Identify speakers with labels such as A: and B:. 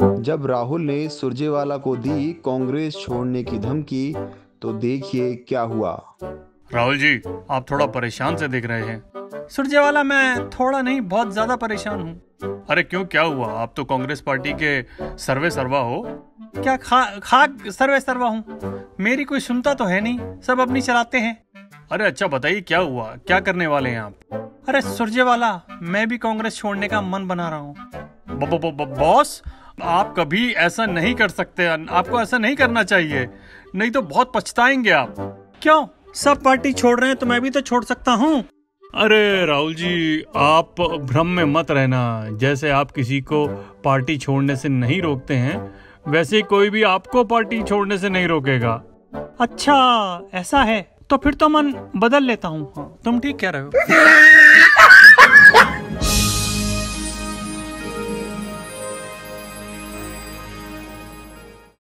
A: जब राहुल ने सुरजेवाला को दी कांग्रेस छोड़ने की धमकी तो देखिए क्या हुआ।
B: राहुल जी आप थोड़ा परेशान से दिख रहे हैं। सुरजेवाला मैं थोड़ा नहीं बहुत ज़्यादा परेशान हूँ। अरे क्यों क्या हुआ? आप तो कांग्रेस पार्टी के सर्वे सर्वा हो। क्या खा खाक सर्वे सर्वा हूँ? मेरी कोई सुनता तो है नहीं सब अपनी चलाते हैं। अरे अच्छा बताइए क्या हुआ? क्या करने वाले हैं आप? अरे सुरजेवाला मैं भी कांग्रेस छोड़ने का मन बना रहा हूँ। बॉस, आप कभी ऐसा नहीं कर सकते। आपको ऐसा नहीं करना चाहिए। नहीं तो बहुत पछताएँगे आप। क्यों? सब पार्टी छोड़ रहे हैं तो मैं भी तो छोड़ सकता हूँ। अरे राहुल जी, आप भ्रम में मत रहना। जैसे आप किसी को पार्टी छोड़ने से नहीं रोकते हैं, वैसे कोई भी आपको पार्टी छोड़ने से नहीं रोकेगा। अच्छा ऐसा है। तो फिर तो मन बदल लेता हूँ। तुम ठीक कह रहे हो।